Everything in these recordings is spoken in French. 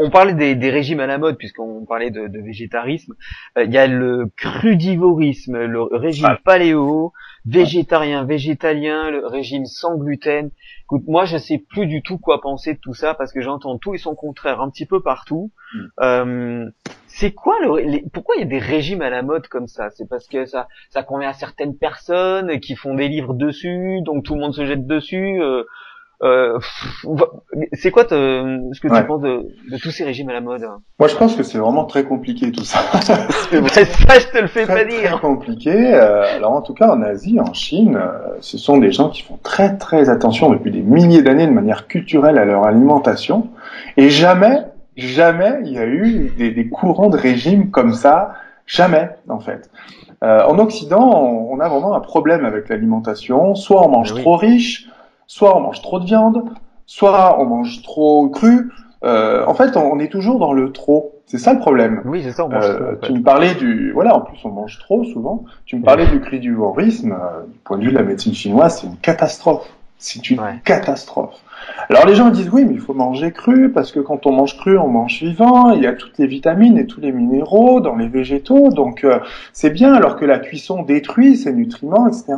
on parlait des, régimes à la mode puisqu'on parlait de, végétarisme. Euh, il y a le crudivorisme, le régime paléo, végétarien, végétalien, le régime sans gluten. Écoute, moi je sais plus du tout quoi penser de tout ça parce que j'entends tout et son contraire un petit peu partout. Hmm. Euh, c'est quoi le, pourquoi il y a des régimes à la mode comme ça? C'est parce que ça, ça convient à certaines personnes qui font des livres dessus, donc tout le monde se jette dessus. Euh, euh, c'est quoi ce que tu penses de, tous ces régimes à la mode Moi, je pense que c'est vraiment très compliqué tout ça. ça, je te le fais pas dire. Très compliqué. Euh, alors, en tout cas, en Asie, en Chine, euh, ce sont des gens qui font très très attention depuis des milliers d'années de manière culturelle à leur alimentation, et jamais, jamais, il y a eu des, des courants de régime comme ça. Jamais, en fait. Euh, en Occident, on, a vraiment un problème avec l'alimentation. Soit on mange trop riche, soit on mange trop de viande, soit on mange trop cru. Euh, en fait, on, est toujours dans le trop. C'est ça le problème. Oui, c'est ça. On mange euh, Tu me parlais du, voilà, en plus on mange trop souvent. Tu me parlais du cri du Euh, du point de vue de la médecine chinoise, c'est une catastrophe. C'est une catastrophe. Alors les gens disent oui, mais il faut manger cru parce que quand on mange cru, on mange vivant. Il y a toutes les vitamines et tous les minéraux dans les végétaux, donc euh, c'est bien. Alors que la cuisson détruit ces nutriments, etc.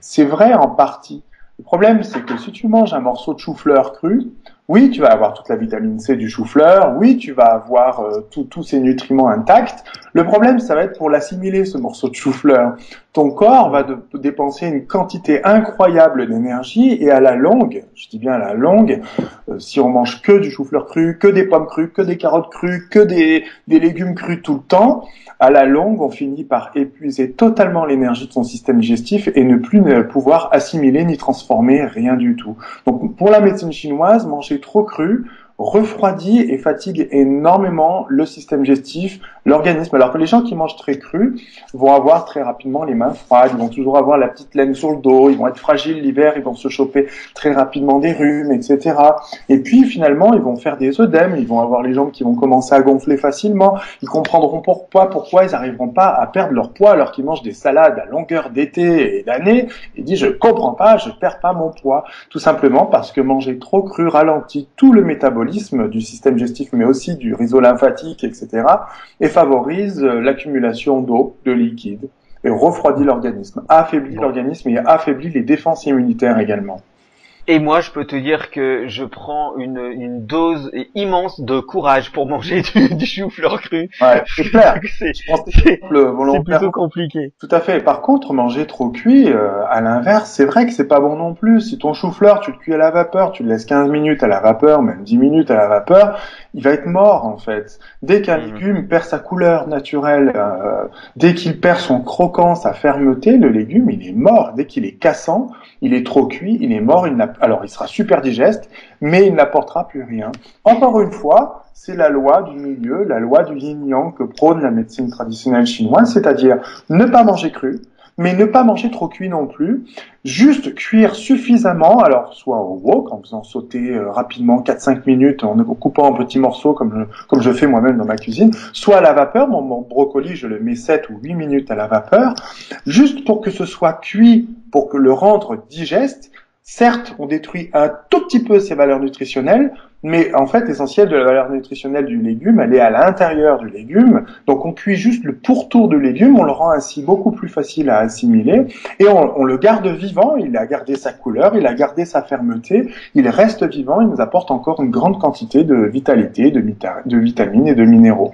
C'est vrai en partie. Le problème, c'est que si tu manges un morceau de chou-fleur cru, oui, tu vas avoir toute la vitamine C du chou-fleur, oui, tu vas avoir euh, tous ces nutriments intacts. Le problème, ça va être pour l'assimiler, ce morceau de chou-fleur. Ton corps va dépenser une quantité incroyable d'énergie et à la longue, je dis bien à la longue, euh, si on mange que du chou-fleur cru, que des pommes crues, que des carottes crues, que des, des légumes crus tout le temps, à la longue, on finit par épuiser totalement l'énergie de son système digestif et ne plus pouvoir assimiler ni transformer rien du tout. Donc, pour la médecine chinoise, manger trop cru refroidit et fatigue énormément le système digestif, l'organisme. Alors que les gens qui mangent très cru vont avoir très rapidement les mains froides, ils vont toujours avoir la petite laine sur le dos, ils vont être fragiles l'hiver, ils vont se choper très rapidement des rhumes, etc. Et puis finalement, ils vont faire des œdèmes, ils vont avoir les jambes qui vont commencer à gonfler facilement, ils comprendront pourquoi, pourquoi ils n'arriveront pas à perdre leur poids alors qu'ils mangent des salades à longueur d'été et d'année, et disent je comprends pas, je perds pas mon poids, tout simplement parce que manger trop cru ralentit tout le métabolisme du système digestif, mais aussi du réseau lymphatique, etc., et favorise euh, l'accumulation d'eau, de liquide, et refroidit l'organisme, affaiblit l'organisme et affaiblit les défenses immunitaires également. Et moi, je peux te dire que je prends une, une dose immense de courage pour manger du, du chou-fleur cru. Ouais, c'est clair. c'est plutôt compliqué. Tout à fait. Par contre, manger trop cuit, euh, à l'inverse, c'est vrai que c'est pas bon non plus. Si ton chou-fleur, tu le cuis à la vapeur, tu le laisses 15 minutes à la vapeur, même 10 minutes à la vapeur, il va être mort en fait. Dès qu'un mmh. légume perd sa couleur naturelle, euh, dès qu'il perd son croquant, sa fermeté, le légume, il est mort. Dès qu'il est cassant, il est trop cuit, il est mort, il n'a alors il sera super digeste, mais il n'apportera plus rien. Encore une fois, c'est la loi du milieu, la loi du yin-yang que prône la médecine traditionnelle chinoise, c'est-à-dire ne pas manger cru, mais ne pas manger trop cuit non plus. Juste cuire suffisamment, alors soit au wok, en faisant sauter euh, rapidement 4-5 minutes, en coupant en petits morceaux comme je, fais moi-même dans ma cuisine, soit à la vapeur, mon, mon brocoli je le mets 7 ou 8 minutes à la vapeur, juste pour que ce soit cuit, pour que le rendre digeste, Certes, on détruit un tout petit peu ses valeurs nutritionnelles, mais en fait, l'essentiel de la valeur nutritionnelle du légume, elle est à l'intérieur du légume. Donc, on cuit juste le pourtour du légume, on le rend ainsi beaucoup plus facile à assimiler, et on, le garde vivant. Il a gardé sa couleur, il a gardé sa fermeté, il reste vivant, il nous apporte encore une grande quantité de vitalité, de, de vitamines et de minéraux.